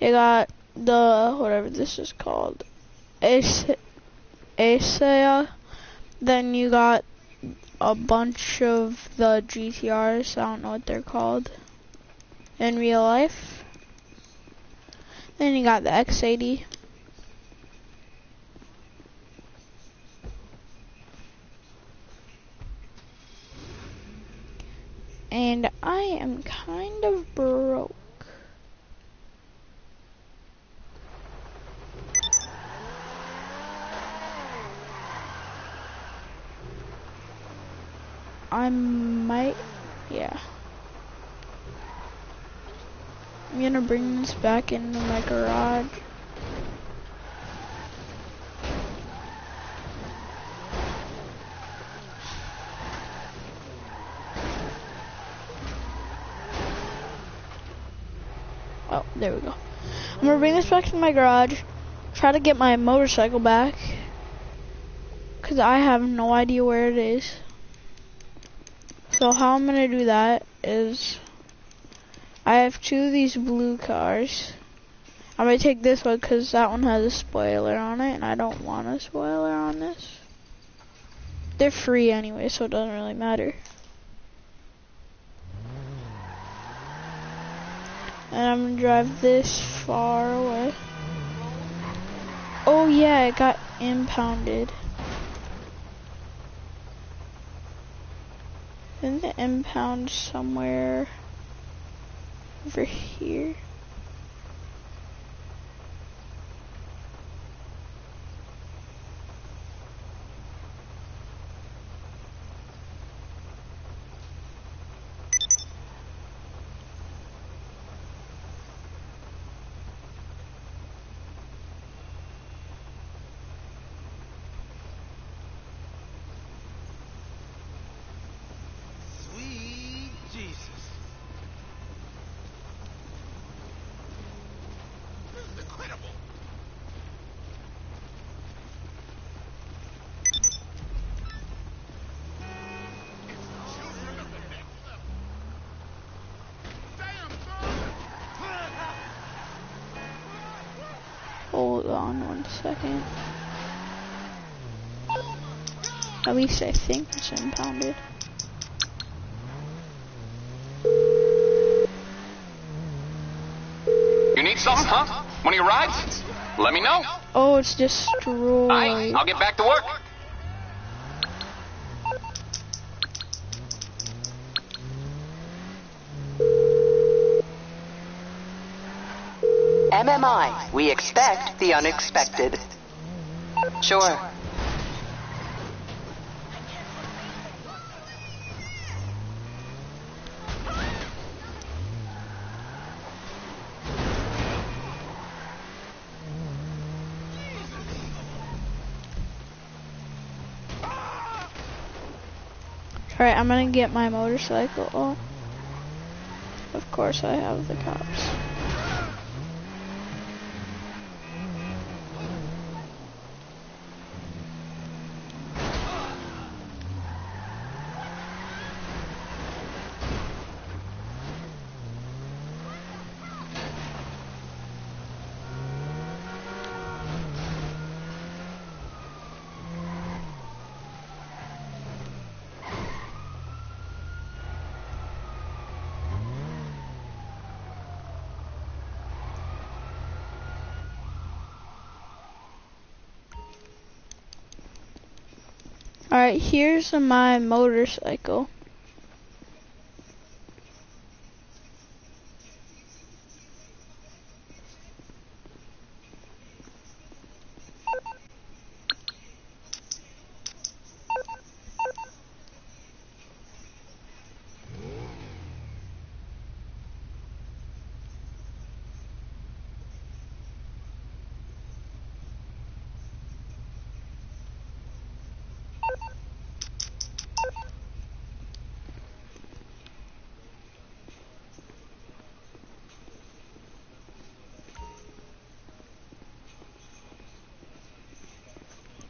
You got the whatever this is called, Acea. Then you got a bunch of the GTRs. I don't know what they're called in real life. Then you got the X80. And I am kind of broke. I might, yeah. I'm gonna bring this back into my garage. Oh, there we go. I'm gonna bring this back to my garage, try to get my motorcycle back, because I have no idea where it is. So how I'm gonna do that is I have two of these blue cars. I'm gonna take this one because that one has a spoiler on it and I don't want a spoiler on this. They're free anyway, so it doesn't really matter. And I'm gonna drive this far away. Oh yeah, it got impounded. Isn't the impound somewhere over here? On one second. At least I think it's impounded. You need something, huh? One of your rides? Let me know. Oh, it's destroyed. Aye, I'll get back to work. MMI, we expect the unexpected. Sure. Alright, I'm gonna get my motorcycle. Of course I have the cops. Alright, here's my motorcycle.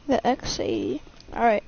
The X80. Alright.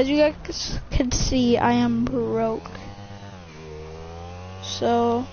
As you guys can see, I am broke. So,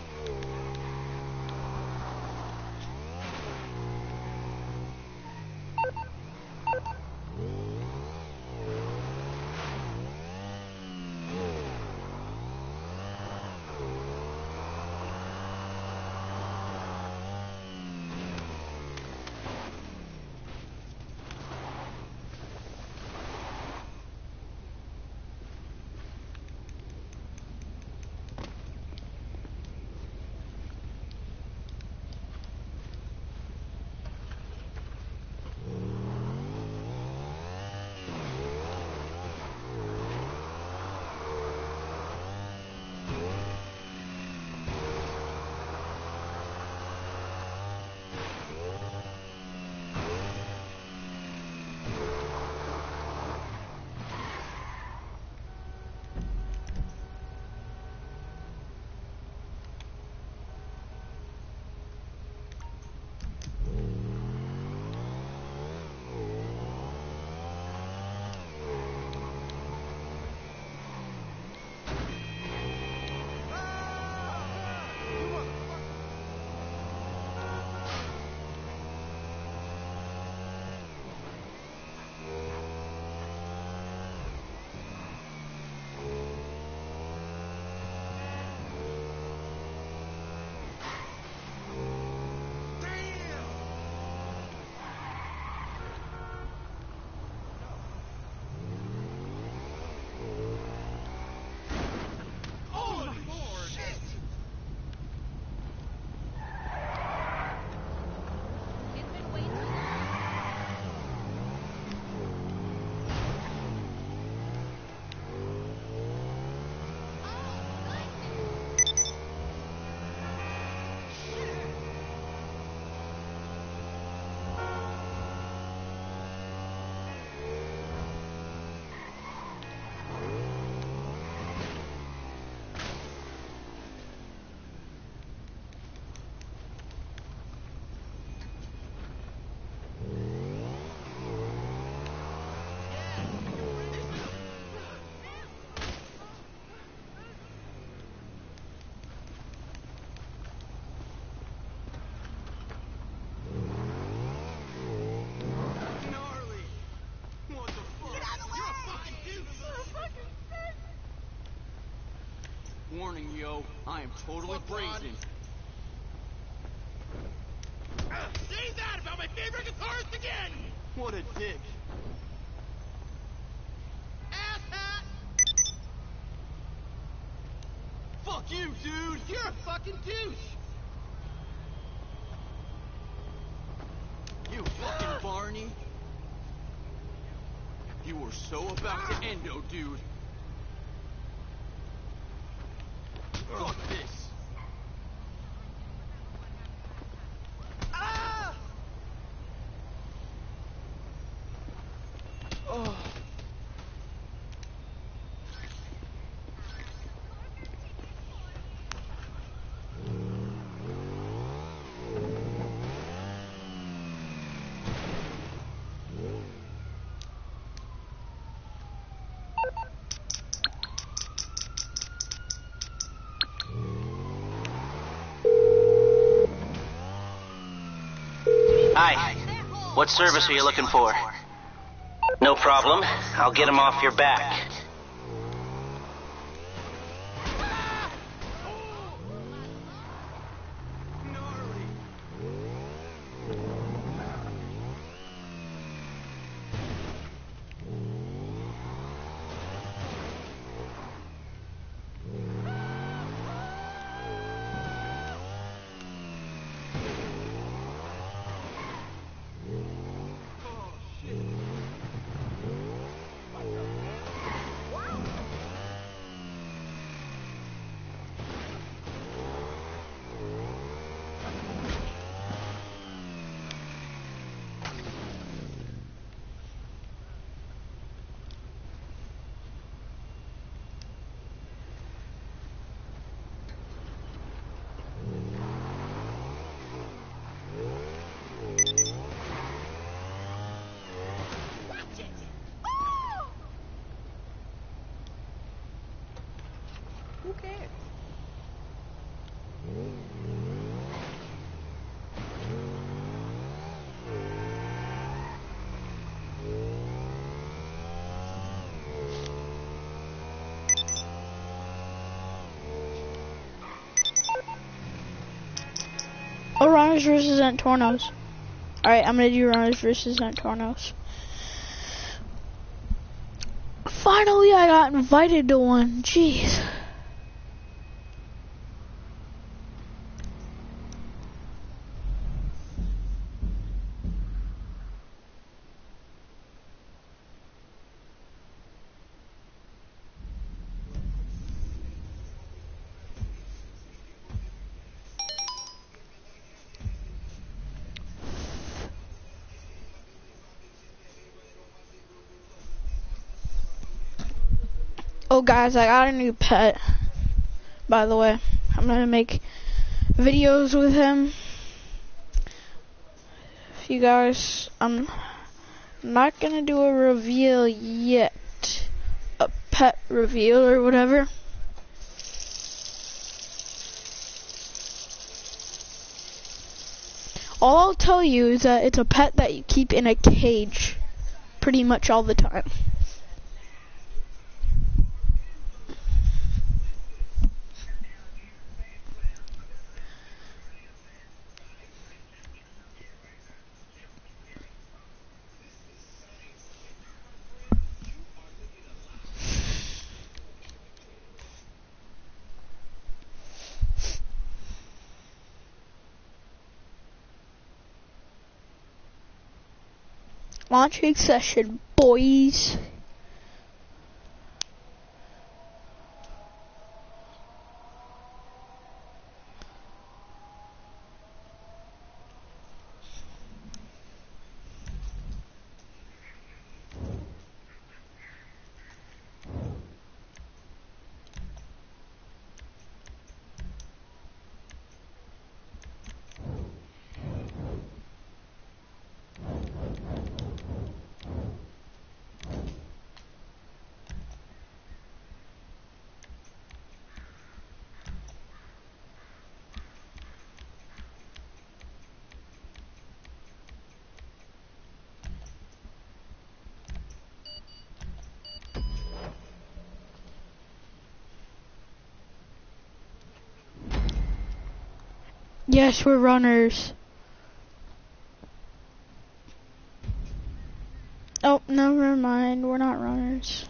Warning, yo. I am totally brazen. Say that about my favorite guitarist again! What a dick. Asshat! Fuck you, dude! You're a fucking douche! You fucking Barney! You were so about to ah! endo, dude. Fuck this. Ah! Oh. Hi. What service are you looking for? No problem. I'll get him off your back. Gnarly. Oh, shit. Oh, runners versus Antornos. Alright, I'm gonna do runners versus Antornos. Finally, I got invited to one. Jeez. Oh guys, I got a new pet. By the way, I'm gonna make videos with him. If you guys, I'm not gonna do a reveal yet. A pet reveal or whatever. All I'll tell you is that it's a pet that you keep in a cage pretty much all the time. Launching session, boys. Yes, we're runners. Oh, never mind. We're not runners.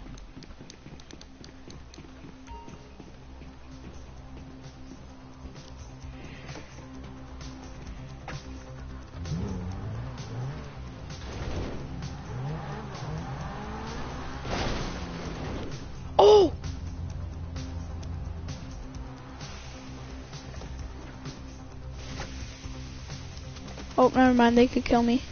Oh, never mind. They could kill me.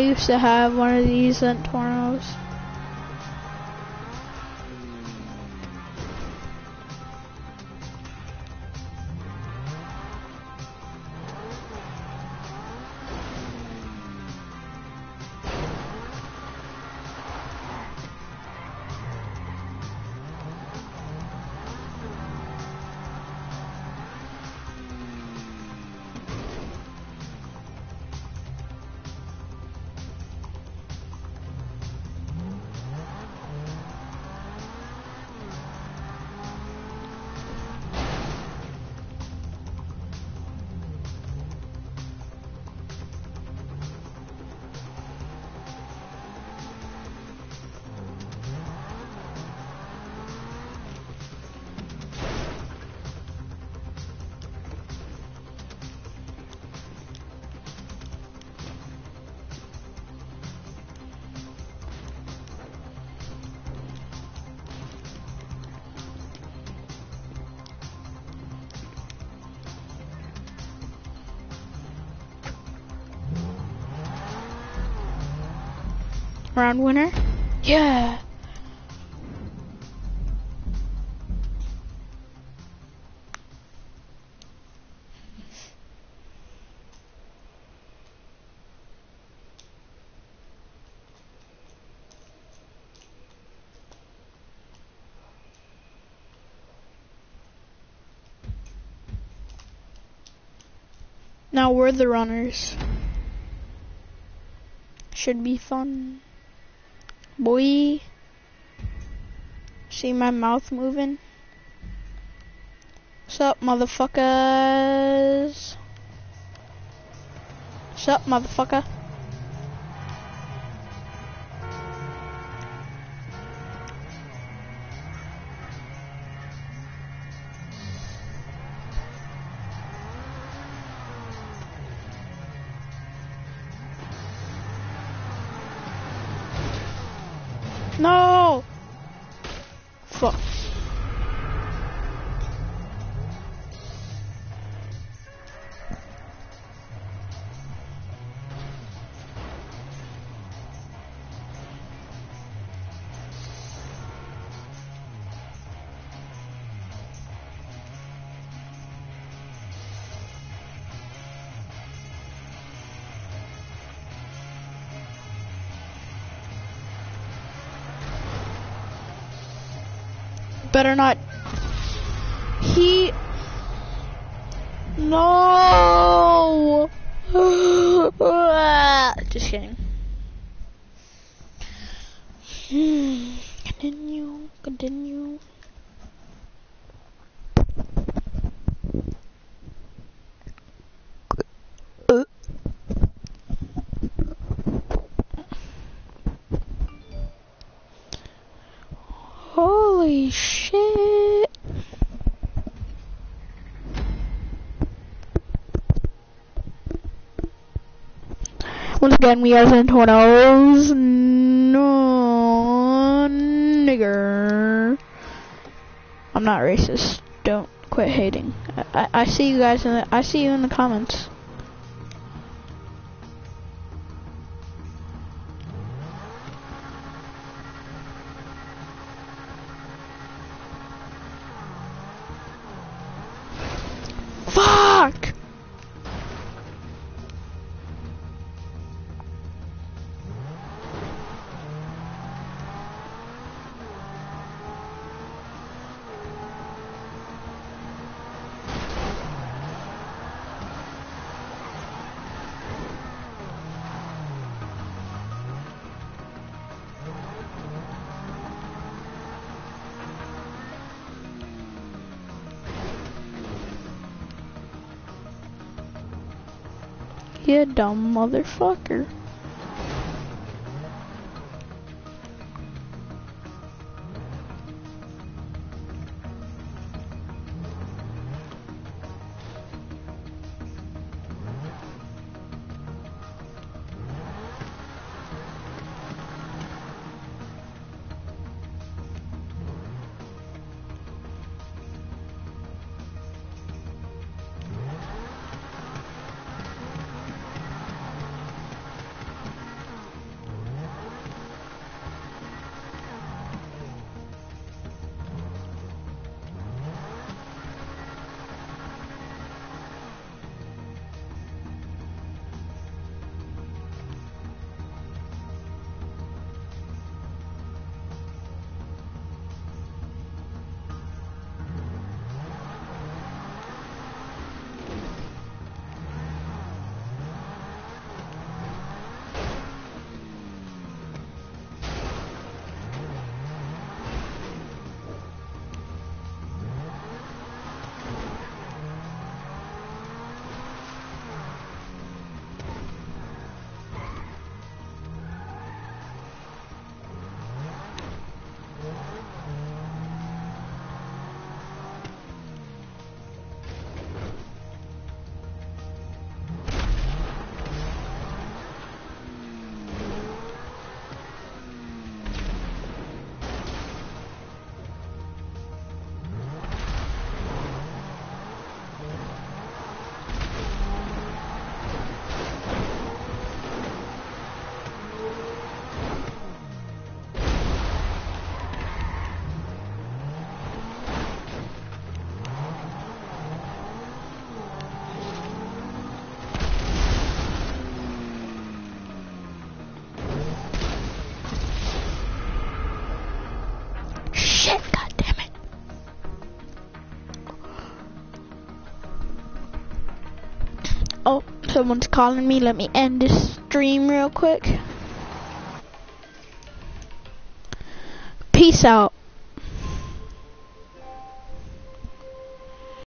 I used to have one of these Tornos. round winner? Yeah. Now we're the runners. Should be fun. Boy. See my mouth moving? What's up, motherfuckers? What's up, motherfucker? Better not. He. No! Just kidding. Continue, continue. Again, we are Santornos. No, nigger. I'm not racist. Don't quit hating. I, I, I see you guys in the, I see you in the comments. You dumb motherfucker. Someone's calling me. Let me end this stream real quick. Peace out.